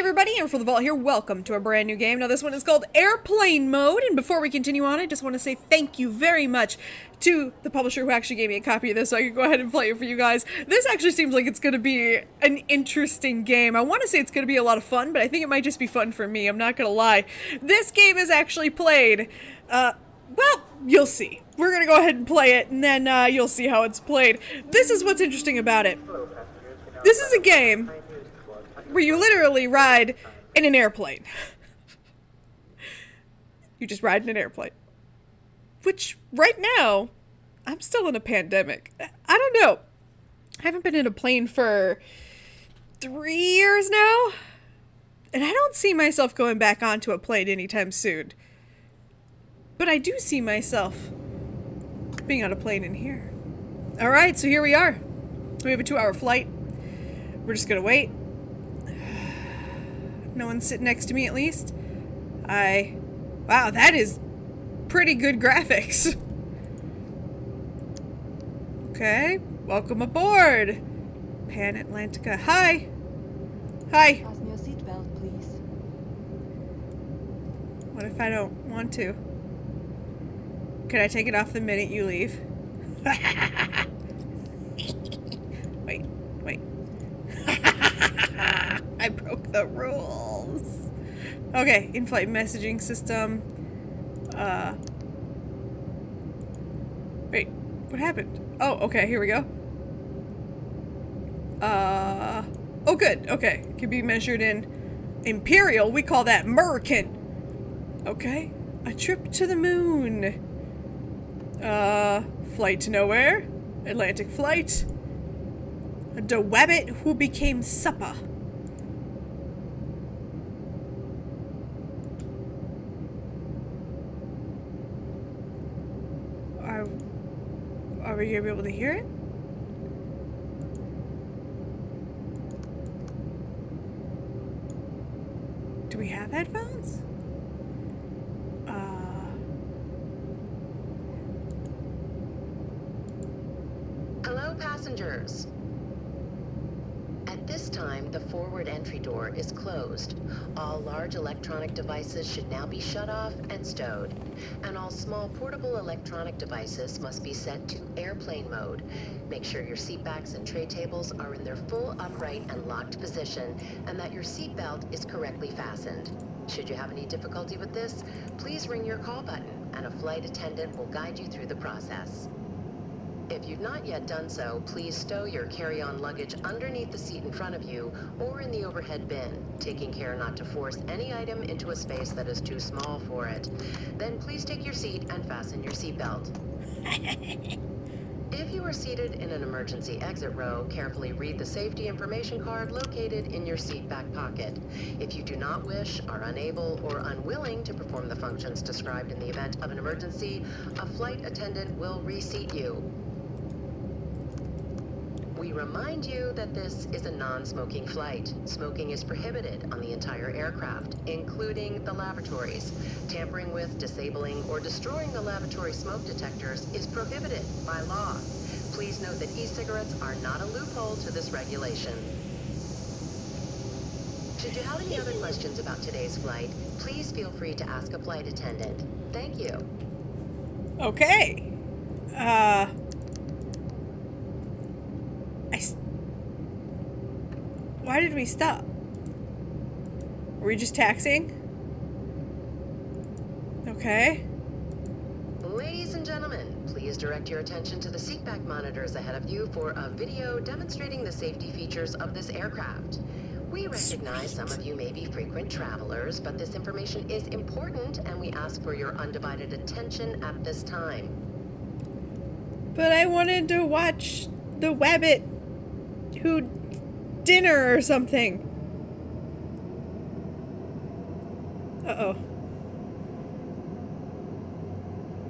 everybody, Amber from the vault here, welcome to a brand new game. Now this one is called Airplane Mode, and before we continue on, I just want to say thank you very much to the publisher who actually gave me a copy of this so I could go ahead and play it for you guys. This actually seems like it's going to be an interesting game. I want to say it's going to be a lot of fun, but I think it might just be fun for me, I'm not going to lie. This game is actually played, uh, well, you'll see. We're going to go ahead and play it, and then uh, you'll see how it's played. This is what's interesting about it. This is a game where you literally ride in an airplane. you just ride in an airplane. Which, right now, I'm still in a pandemic. I don't know. I haven't been in a plane for three years now. And I don't see myself going back onto a plane anytime soon. But I do see myself being on a plane in here. Alright, so here we are. We have a two hour flight. We're just gonna wait. No one's sitting next to me at least. I... Wow, that is pretty good graphics. Okay, welcome aboard. Pan Atlantica. Hi. Hi. Fasten your seatbelt, please. What if I don't want to? Can I take it off the minute you leave? wait, wait. The rules. Okay, in-flight messaging system. Uh. Wait, what happened? Oh, okay, here we go. Uh. Oh, good. Okay, can be measured in imperial. We call that American. Okay, a trip to the moon. Uh, flight to nowhere. Atlantic flight. A Dewabbit who became supper. Are, are we gonna be able to hear it? Do we have headphones? Uh, Hello, passengers. At this time, the forward entry door is closed. All large electronic devices should now be shut off and stowed. And all small portable electronic devices must be set to airplane mode. Make sure your seat backs and tray tables are in their full upright and locked position, and that your seat belt is correctly fastened. Should you have any difficulty with this, please ring your call button, and a flight attendant will guide you through the process. If you've not yet done so, please stow your carry-on luggage underneath the seat in front of you or in the overhead bin, taking care not to force any item into a space that is too small for it. Then please take your seat and fasten your seatbelt. If you are seated in an emergency exit row, carefully read the safety information card located in your seat back pocket. If you do not wish, are unable, or unwilling to perform the functions described in the event of an emergency, a flight attendant will reseat you. We remind you that this is a non-smoking flight. Smoking is prohibited on the entire aircraft, including the lavatories. Tampering with, disabling, or destroying the lavatory smoke detectors is prohibited by law. Please note that e-cigarettes are not a loophole to this regulation. Should you have any other questions about today's flight, please feel free to ask a flight attendant. Thank you. okay. Uh. I. s- Why did we stop? Were we just taxing? Okay. Ladies and gentlemen, please direct your attention to the seatback monitors ahead of you for a video demonstrating the safety features of this aircraft. We recognize some of you may be frequent travelers, but this information is important and we ask for your undivided attention at this time. But I wanted to watch the Wabbit who dinner or something. Uh oh.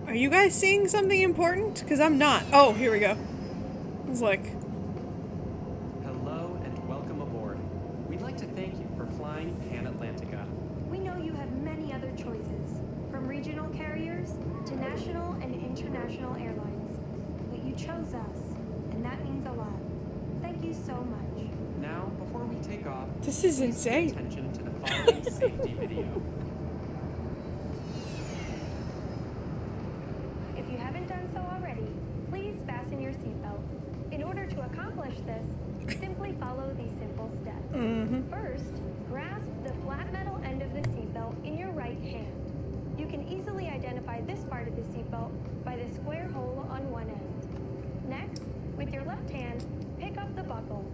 Are you guys seeing something important? Because I'm not. Oh, here we go. I was like, Hello and welcome aboard. We'd like to thank you for flying Pan Atlantica. We know you have many other choices, from regional carriers to national and international airlines. But you chose us, and that means a lot. Thank you so much. Now, before we take off, this is pay insane. attention to the following safety video. If you haven't done so already, please fasten your seatbelt. In order to accomplish this, simply follow these simple steps. Mm-hmm. First, grasp the flat metal end of the seatbelt in your right hand. You can easily identify this part of the seatbelt by the square hole on one end. Next, with your left hand, pick up the buckle,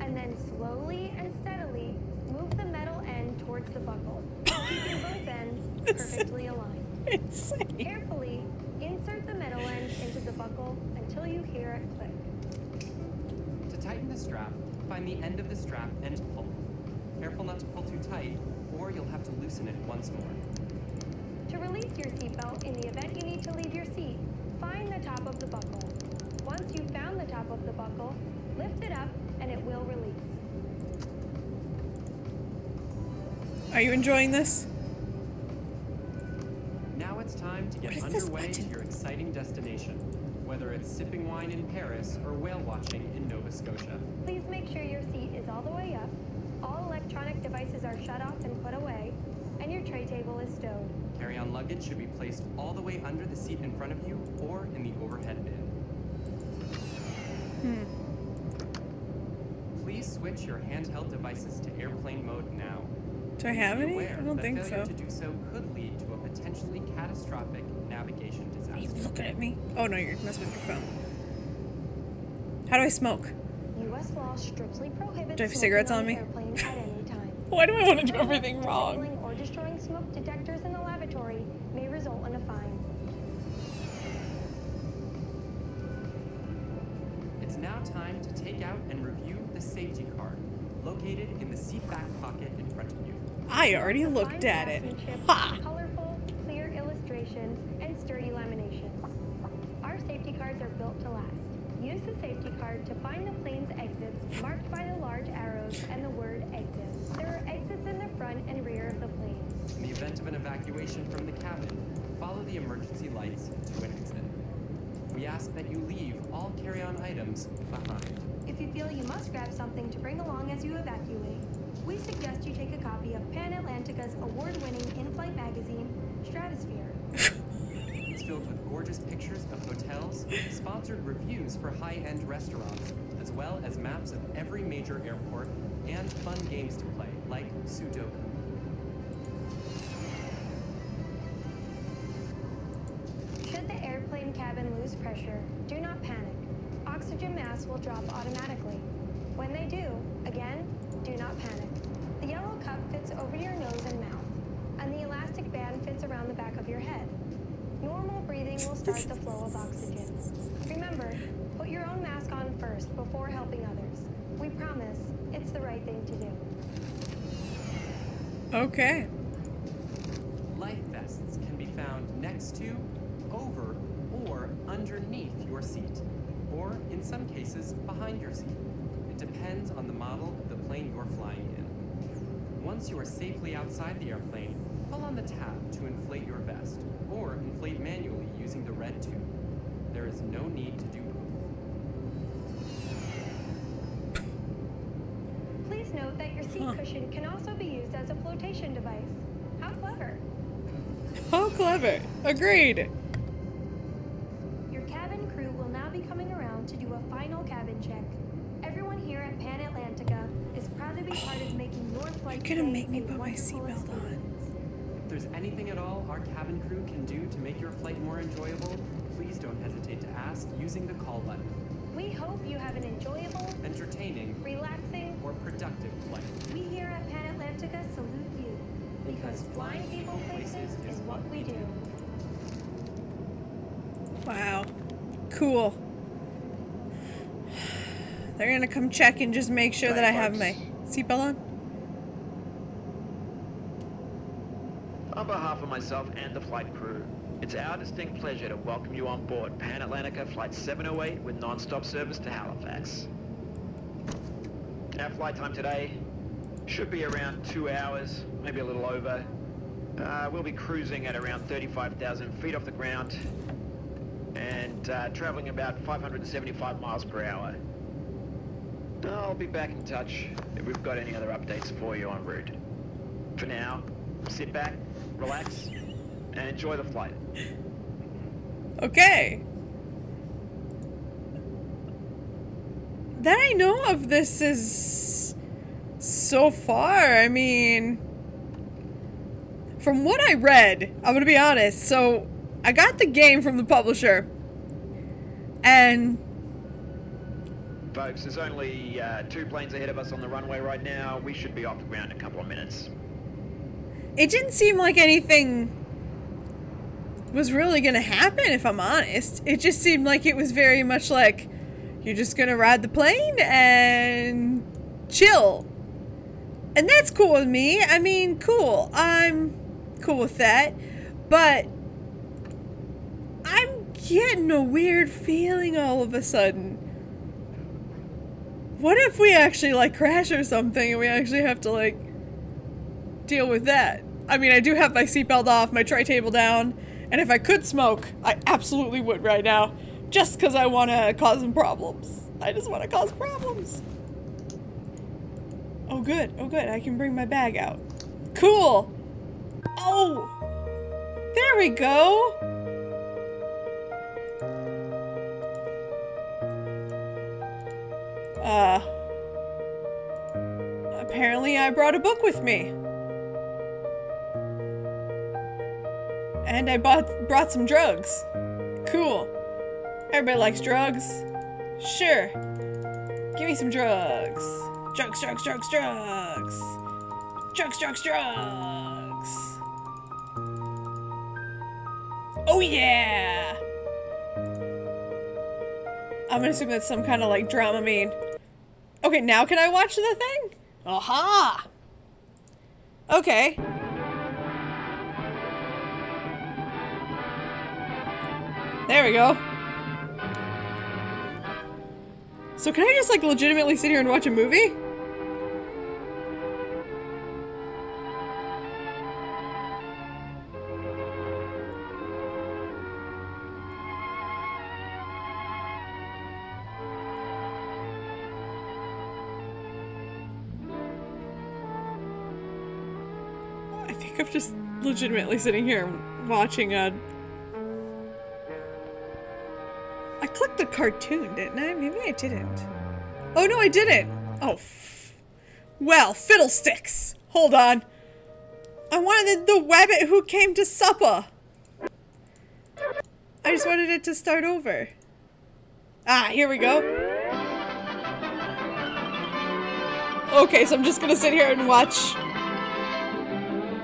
and then slowly and steadily move the metal end towards the buckle, keeping both ends perfectly aligned. Insane. Carefully insert the metal end into the buckle until you hear it click. To tighten the strap, find the end of the strap and pull. Careful not to pull too tight, or you'll have to loosen it once more. To release your seatbelt in the event you need to leave your seat, find the top of the buckle. Once you've found the top of the buckle, lift it up and it will release. Are you enjoying this? Now it's time to get What is this underway to your exciting destination, whether it's sipping wine in Paris or whale watching in Nova Scotia. Please make sure your seat is all the way up, all electronic devices are shut off and put away, and your tray table is stowed. Carry-on luggage should be placed all the way under the seat in front of you or in the overhead bin. Hmm. Please switch your handheld devices to airplane mode now. Do I have any? I don't think failure so. to do so could lead to a potentially catastrophic navigation Are you disaster. looking at me? Oh no, you're messing with your phone. How do I smoke? U.S. law strictly prohibits Do I have cigarettes on on me? airplane at any time. Why do I want to do everything wrong? Or destroying smoke detectors in the lavatory may result in a fine. It's now time to take out and review the safety card, located in the seat back pocket in front of you. I already The looked at it. craftsmanship, Ha! Colorful, clear illustrations, and sturdy laminations. Our safety cards are built to last. Use the safety card to find the plane's exits marked by the large arrows and the word exit. There are exits in the front and rear of the plane. In the event of an evacuation from the cabin, follow the emergency lights to an exit. We ask that you leave all carry-on items behind. If you feel you must grab something to bring along as you evacuate, we suggest you take a copy of Pan Atlantica's award-winning in-flight magazine, Stratosphere. It's filled with gorgeous pictures of hotels, sponsored reviews for high-end restaurants, as well as maps of every major airport and fun games to play, like Sudoku. Should the airplane cabin lose pressure, do not panic. Oxygen masks will drop automatically. When they do, again, do not panic. The yellow cup fits over your nose and mouth, and the elastic band fits around the back of your head. Normal breathing will start the flow of oxygen. Remember, put your own mask on first before helping others. We promise it's the right thing to do. Okay. Life vests can be found next to, over, or underneath your seat, or in some cases, behind your seat. It depends on the model of the plane you're flying in. Once you are safely outside the airplane, pull on the tab to inflate your vest, or inflate manually using the red tube. There is no need to do both. Please note that your seat Huh. cushion can also be used as a flotation device. How clever! How clever. Agreed. Your cabin crew will now be coming around to do a final cabin check. Everyone here at Pan Atlantica is proud to be part of making your flight You're gonna today make me a put my wonderful seatbelt on. experience. If there's anything at all our cabin crew can do to make your flight more enjoyable, please don't hesitate to ask using the call button. We hope you have an enjoyable, Entertaining relaxing. or productive flight. We here at Pan Atlantica salute you because flying people places is what we do. Wow. Cool. They're gonna come check and just make sure that I have my seatbelt on. Behalf of myself and the flight crew, it's our distinct pleasure to welcome you on board Pan Atlantica Flight 708 with non-stop service to Halifax. Our flight time today should be around two hours, maybe a little over. Uh, we'll be cruising at around 35,000 feet off the ground and uh, traveling about 575 miles per hour. I'll be back in touch if we've got any other updates for you en route. For now, sit back, relax, and enjoy the flight. Okay. That I know of this is so far. I mean, from what I read, I'm gonna be honest. So I got the game from the publisher, and Folks, there's only uh, two planes ahead of us on the runway right now. We should be off the ground in a couple of minutes. It didn't seem like anything was really gonna happen. If I'm honest, it just seemed like it was very much like you're just gonna ride the plane and chill. And that's cool with me. I mean, cool. I'm cool with that. But I'm getting a weird feeling all of a sudden. What if we actually like crash or something and we actually have to like deal with that? I mean, I do have my seatbelt off, my tray table down, and if I could smoke, I absolutely would right now. Just because I want to cause some problems. I just want to cause problems. Oh, good. Oh, good. I can bring my bag out. Cool. Oh. There we go. Uh. Apparently, I brought a book with me. And I bought brought some drugs. Cool. Everybody likes drugs. Sure. Give me some drugs. Drugs, drugs, drugs, drugs. Drugs, drugs, drugs. Oh yeah! I'm gonna assume that's some kind of like Dramamine. Okay, now can I watch the thing? Aha! Okay. There we go. So can I just like legitimately sit here and watch a movie? I think I'm just legitimately sitting here watching a The cartoon, didn't I? Maybe I didn't. Oh, no, I didn't. Oh, well, fiddlesticks. Hold on. I wanted the wabbit who came to supper. I just wanted it to start over. Ah, here we go. Okay, so I'm just gonna sit here and watch.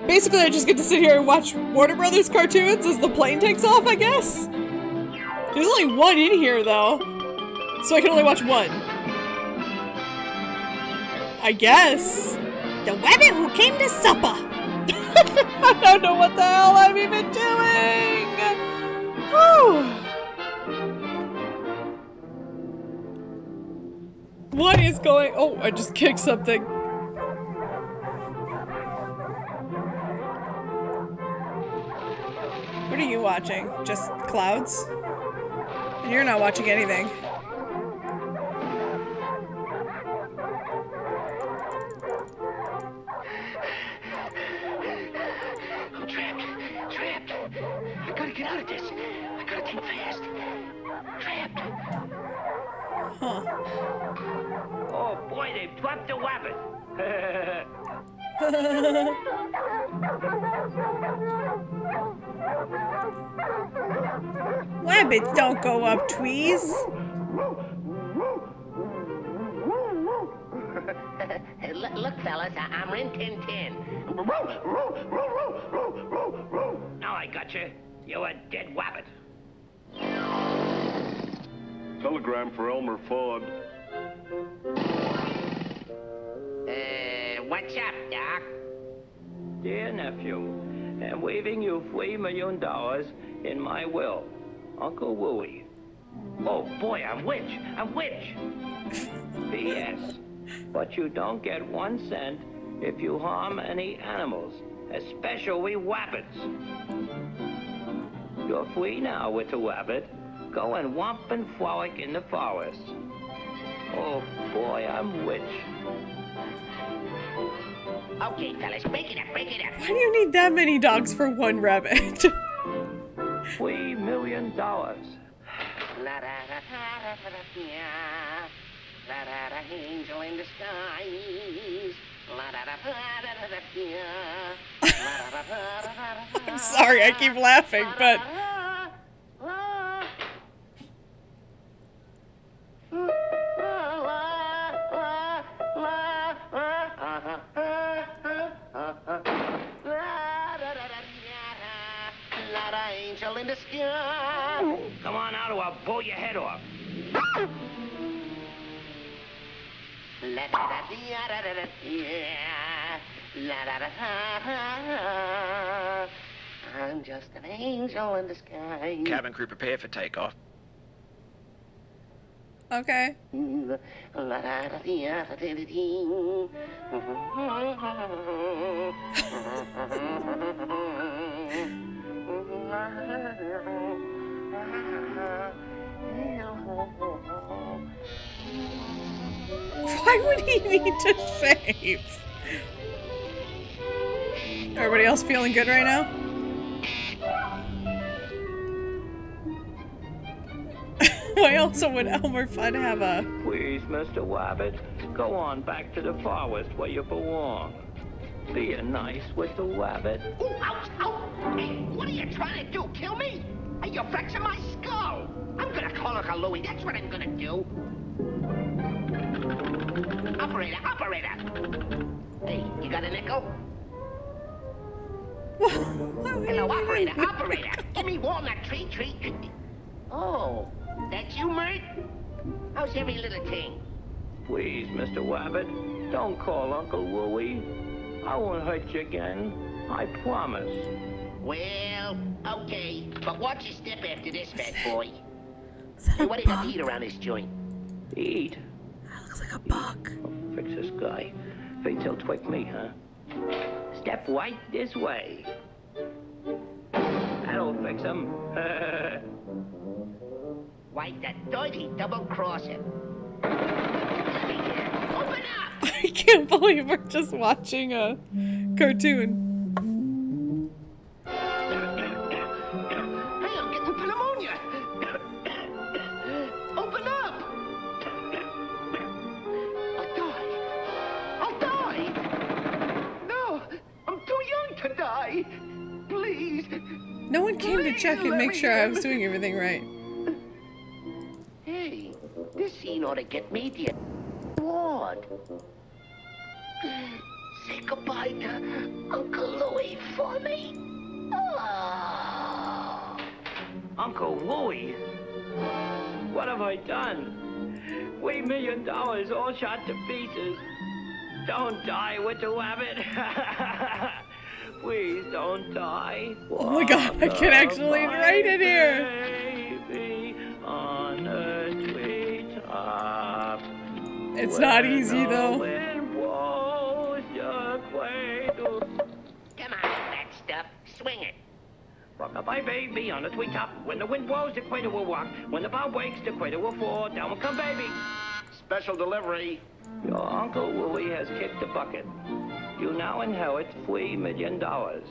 Basically, I just get to sit here and watch Warner Brothers cartoons as the plane takes off, I guess. There's only one in here, though. So I can only watch one. I guess. The wabbit who came to supper. I don't know what the hell I'm even doing. Whew. What is going? Oh, I just kicked something. What are you watching? Just clouds? And you're not watching anything. I'm trapped. Trapped. I gotta get out of this. I gotta think fast. Trapped. Huh. Oh boy, they've dropped the wabbit. Wabbits don't go up trees. look, look, fellas, I- I'm Rin Tin Tin. Now I got you. You're a dead wabbit. Telegram for Elmer Fudd. Uh, what's up, Doc? Dear nephew, I'm waiving you three million dollars in my will. Uncle Wooey. Oh boy, I'm rich. I'm rich. P.S. But you don't get one cent if you harm any animals, especially wabbits. You're free now with the wabbit. Go and womp and frolic in the forest. Oh boy, I'm rich. Okay, fellas, break it up, break it up. Why do you need that many dogs for one rabbit? Three million dollars. La da da da da da da La da da angel in disguise. La da da da da da da La da da da da da I'm sorry, I keep laughing, but Come on out or I'll blow your head off. I'm just an angel in the sky. Cabin crew prepare for takeoff. okay. Why would he need to shave? Everybody else feeling good right now? Why also would Elmer Fudd have a Please, Mr. Wabbit, go on back to the forest where you belong. Be a nice little wabbit. Ooh, ouch, ow! Hey, what are you trying to do? Kill me? Hey, you're fracturing my skull! I'm gonna call Uncle Louie, that's what I'm gonna do. Operator, operator! Hey, you got a nickel? Hello, operator, operator! Give me walnut tree, tree. Oh, that's you, Mert? How's every little thing? Please, Mr. Wabbit, don't call Uncle Louie. I won't hurt you again. I promise. Well, okay, but watch your step after this, fat boy. Is that Hey, a what do you got to eat around this joint? Eat. Ah, that looks like a bug. Fix this guy. Think he'll twig me, huh? Step right this way. That'll fix him. Why, that dirty double crosser. Let. Open up! I can't believe we're just watching a cartoon. To check and make sure I was doing everything right. Hey, this scene ought to get me the award. Say goodbye to Uncle Louie for me. Oh. Uncle Louie? What have I done? We million dollars all shot to pieces. Don't die with the rabbit. Please don't die. Oh my god, I can actually write it here. Baby on a treetop. It's not easy the though. wind blows your. Come on, that stuff. Swing it. Rock-a-bye, baby, on the treetop. When the wind blows, the cradle will rock. When the bow breaks, the cradle will fall. Down will come baby. Special delivery. Your Uncle Louie has kicked the bucket. You now inherit three million dollars.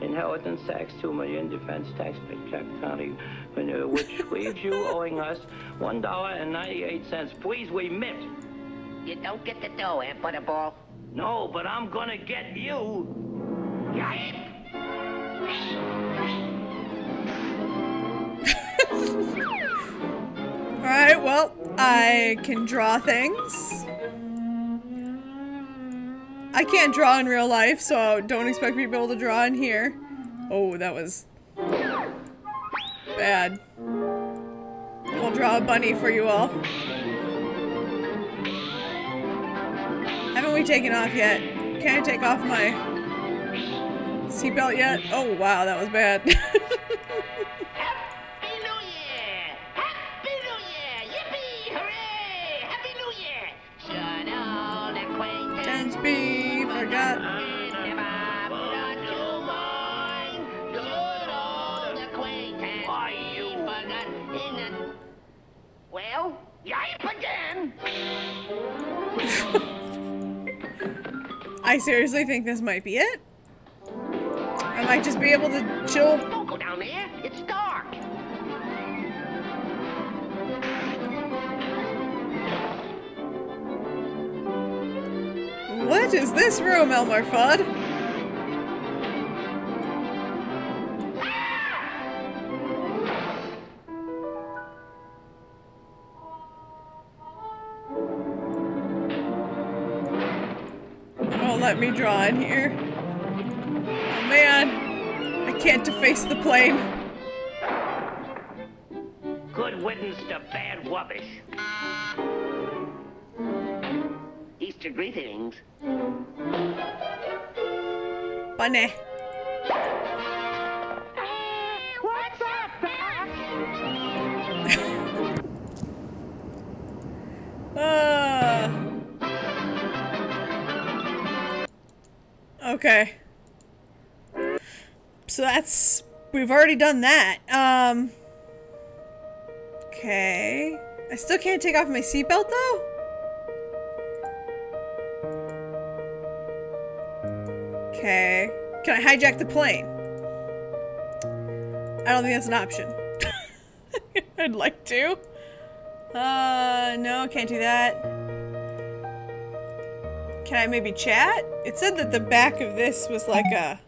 Inheritance tax, two million, defense tax, check county, which leaves you owing us one dollar and ninety-eight cents. Please remit. You don't get the dough, eh, Butterball? No, but I'm gonna get you. Yipe! Alright, well, I can draw things. I can't draw in real life, so don't expect me to be able to draw in here. Oh, that was bad. I'll draw a bunny for you all. Haven't we taken off yet? Can I take off my seatbelt yet? Oh, wow, that was bad. I seriously think this might be it. I might just be able to chill. Don't go down there. It's dark. What is this room, Elmer Fudd? Let me draw in here. Oh man, I can't deface the plane. Good riddance to bad rubbish. Easter greetings. Bunny. What's up, Okay. So that's we've already done that. Um Okay. I still can't take off my seatbelt though? Okay. Can I hijack the plane? I don't think that's an option. I'd like to. Uh, no, can't do that. Can I maybe chat? It said that the back of this was like a...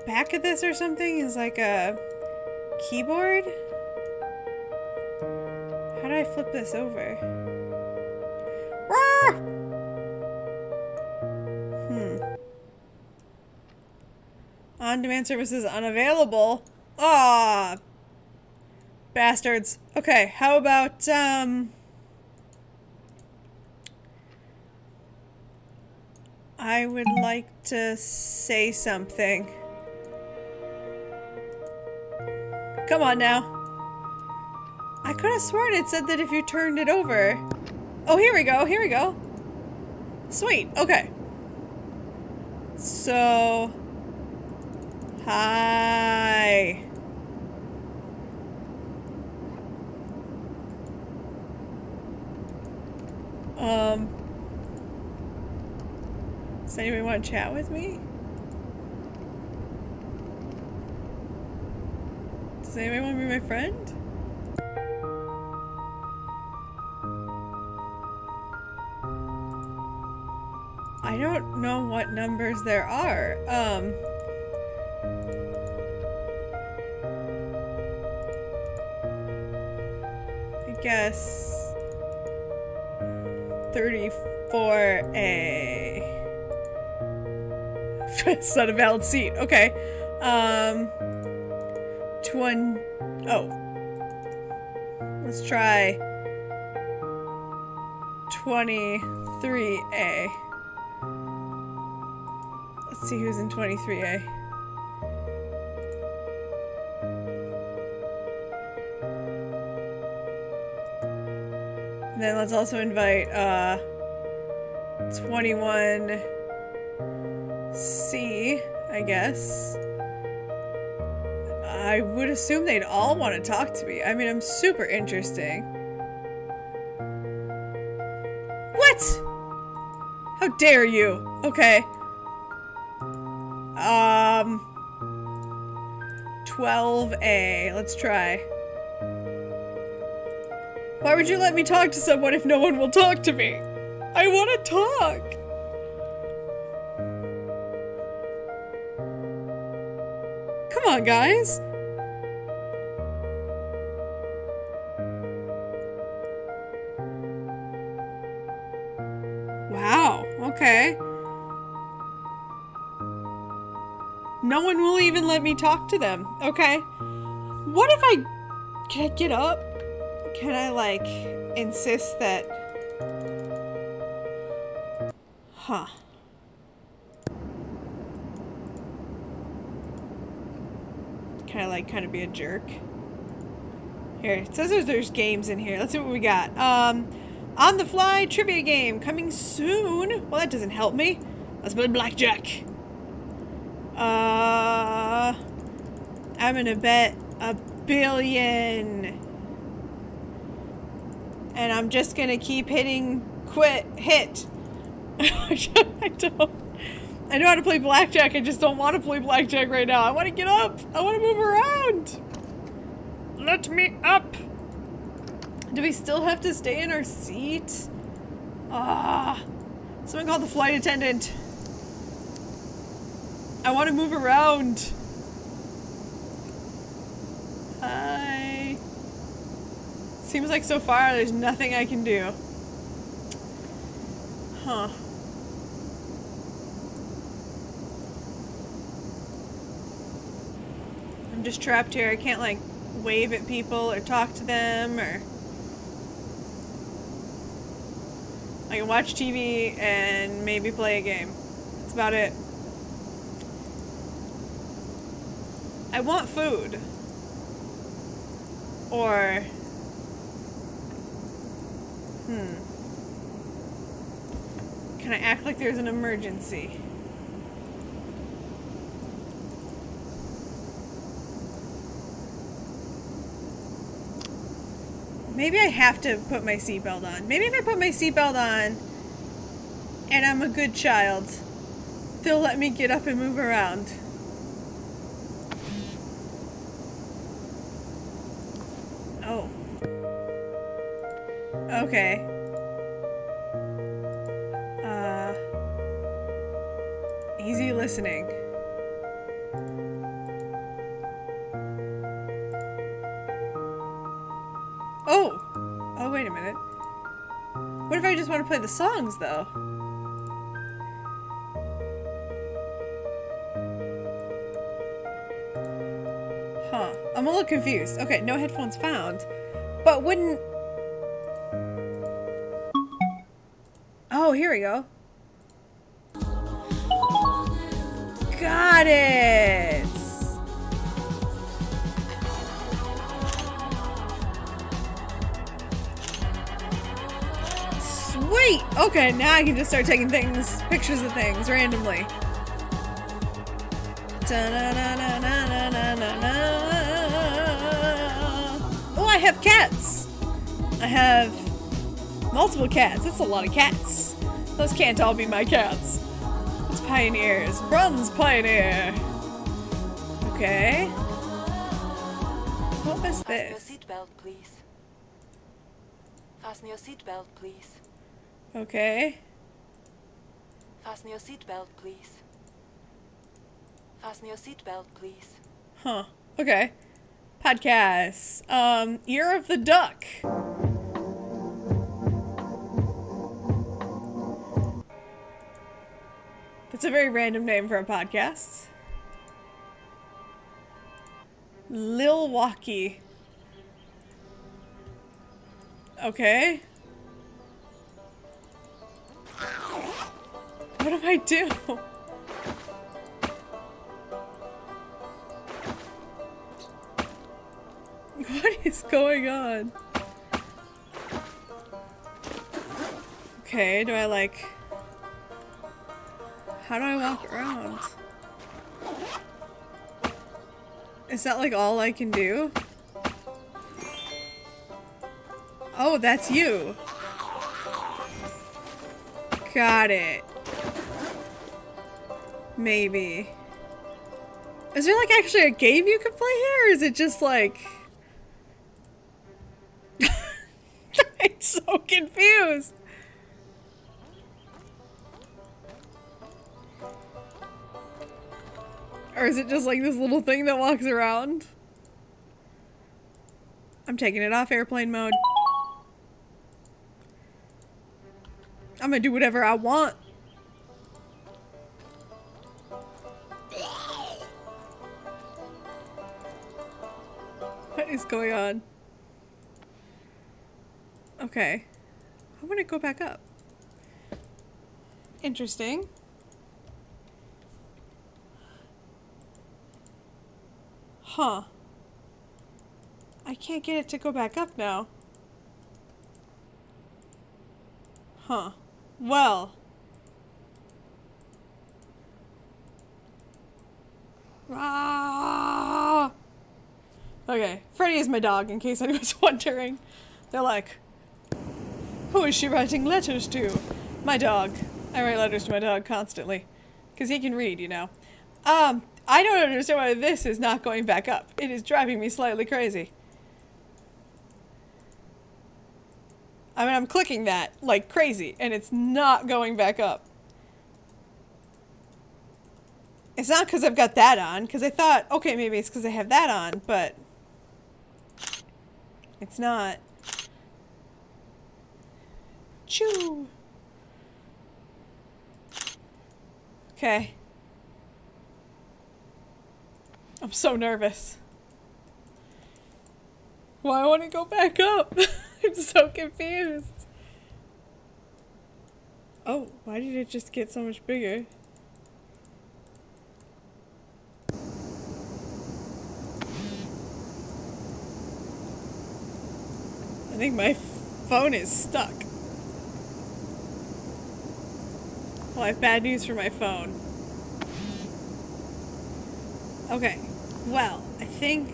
The back of this or something is like a keyboard? How do I flip this over? Hmm. On-demand services unavailable. Ah, bastards. Okay, how about um? I would like to say something. Come on now. I could have sworn it said that if you turned it over. Oh, here we go. Here we go. Sweet. Okay. So. Hi. Um. Does anybody want to chat with me? Does anybody want to be my friend? I don't know what numbers there are. Um. I guess 34A. it's not a valid seat. Okay. Um. Twen. Oh. Let's try 23A. Let's see who's in 23A. Then let's also invite uh 21C, I guess. I would assume they'd all want to talk to me. I mean, I'm super interesting. What? How dare you? Okay. Um 12A. Let's try. Why would you let me talk to someone if no one will talk to me? I want to talk. Come on, guys. Wow, okay. No one will even let me talk to them. Okay. What if I. Can I get up? Can I, like, insist that. Huh. Can I, like, kind of be a jerk? Here, it says there's, there's games in here. Let's see what we got. Um, on the fly trivia game coming soon. Well, that doesn't help me. Let's play blackjack. Uh, I'm gonna bet a billion. And I'm just gonna keep hitting quit hit. I don't I know how to play blackjack, I just don't want to play blackjack right now. I want to get up. I want to move around. Let me up. Do we still have to stay in our seat? Ah. Someone called the flight attendant. I want to move around. Hi. Seems like so far there's nothing I can do. Huh. I'm just trapped here. I can't like wave at people or talk to them or I can watch TV and maybe play a game. That's about it. I want food. Or Hmm. Can I act like there's an emergency? Maybe I have to put my seatbelt on. Maybe if I put my seatbelt on and I'm a good child, they'll let me get up and move around. Okay. Uh. Easy listening. Oh! Oh, wait a minute. What if I just want to play the songs, though? Huh. I'm a little confused. Okay, no headphones found. But wouldn't... here we go. Got it! Sweet! Okay, now I can just start taking things, pictures of things randomly. Oh, I have cats! I have multiple cats. That's a lot of cats. Those can't all be my cats. It's pioneers. Bronze pioneer! Okay. What was Fasten your seatbelt, please. Fasten your seatbelt, please. Okay. Fasten your seatbelt, please. Fasten your seatbelt, please. Huh. Okay. Podcasts. Um, Ear of the Duck. That's a very random name for a podcast. Lil Walkie. Okay. What do I do? What is going on? Okay, do I like... How do I walk around? Is that like all I can do? Oh, that's you. Got it. Maybe. Is there like actually a game you can play here? Or is it just like... I'm so confused. Or is it just like this little thing that walks around? I'm taking it off airplane mode. I'm gonna do whatever I want. What is going on? Okay. I want to go back up. Interesting. Huh. I can't get it to go back up now. Huh. Well. Ah! Okay, Freddy is my dog, in case anyone's wondering. They're like, Who is she writing letters to? My dog. I write letters to my dog constantly. Because he can read, you know. Um, I don't understand why this is not going back up. It is driving me slightly crazy. I mean, I'm clicking that like crazy, and it's not going back up. It's not because I've got that on, because I thought, okay, maybe it's because I have that on, but it's not. Choo! Okay. I'm so nervous. Why i want to go back up? I'm so confused. Oh, why did it just get so much bigger? I think my phone is stuck. Well, I have bad news for my phone. Okay, well, I think...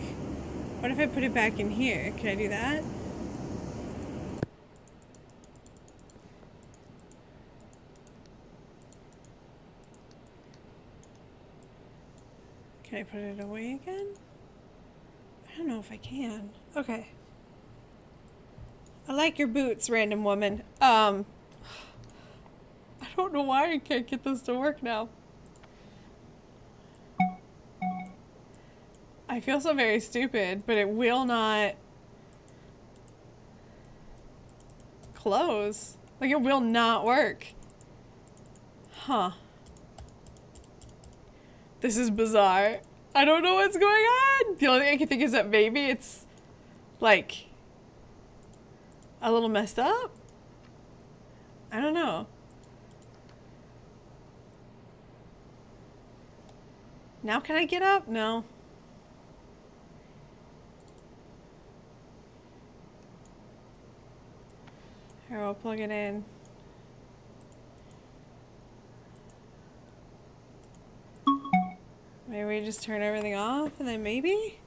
What if I put it back in here? Can I do that? Can I put it away again? I don't know if I can. Okay. I like your boots, random woman. Um, I don't know why I can't get this to work now. I feel so very stupid, but it will not close. Like, it will not work. Huh. This is bizarre. I don't know what's going on. The only thing I can think is that maybe it's, like, a little messed up? I don't know. Now can I get up? No. Here, I'll plug it in. Maybe we just turn everything off and then maybe?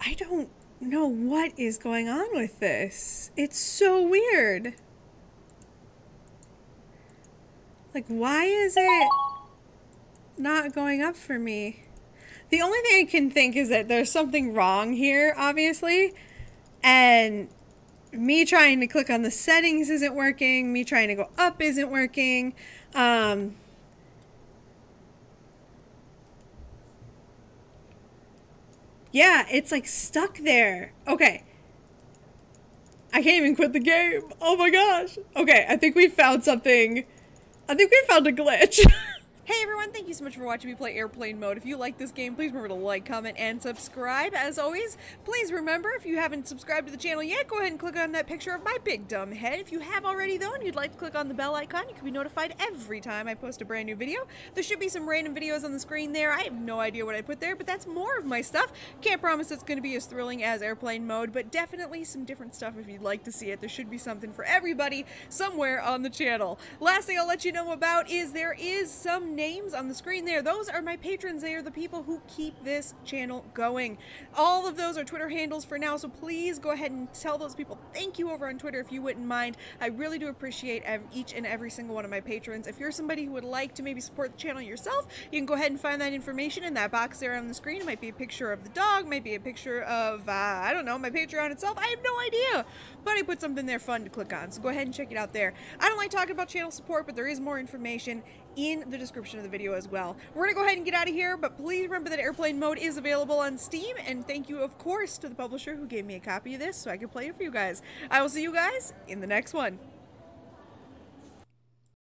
I don't know what is going on with this. It's so weird. Like, why is it not going up for me? The only thing I can think is that there's something wrong here, obviously. And me trying to click on the settings isn't working. Me trying to go up isn't working. Um, yeah, it's like stuck there. Okay. I can't even quit the game. Oh my gosh. Okay, I think we found something. I think we found a glitch. Hey everyone, thank you so much for watching me play Airplane Mode. If you like this game, please remember to like, comment, and subscribe. As always, please remember, if you haven't subscribed to the channel yet, go ahead and click on that picture of my big dumb head. If you have already though, and you'd like to click on the bell icon, you can be notified every time I post a brand new video. There should be some random videos on the screen there. I have no idea what I put there, but that's more of my stuff. Can't promise it's going to be as thrilling as Airplane Mode, but definitely some different stuff if you'd like to see it. There should be something for everybody somewhere on the channel. Last thing I'll let you know about is there is some names on the screen there. Those are my patrons. They are the people who keep this channel going. All of those are Twitter handles for now, so please go ahead and tell those people thank you over on Twitter if you wouldn't mind. I really do appreciate each and every single one of my patrons. If you're somebody who would like to maybe support the channel yourself, you can go ahead and find that information in that box there on the screen. It might be a picture of the dog, might be a picture of, uh, I don't know, my Patreon itself. I have no idea, but I put something there fun to click on, so go ahead and check it out there. I don't like talking about channel support, but there is more information in the description of the video as well. We're to go ahead and get out of here, but please remember that airplane mode is available on Steam, and thank you, of course, to the publisher who gave me a copy of this so I can play it for you guys. I will see you guys in the next one.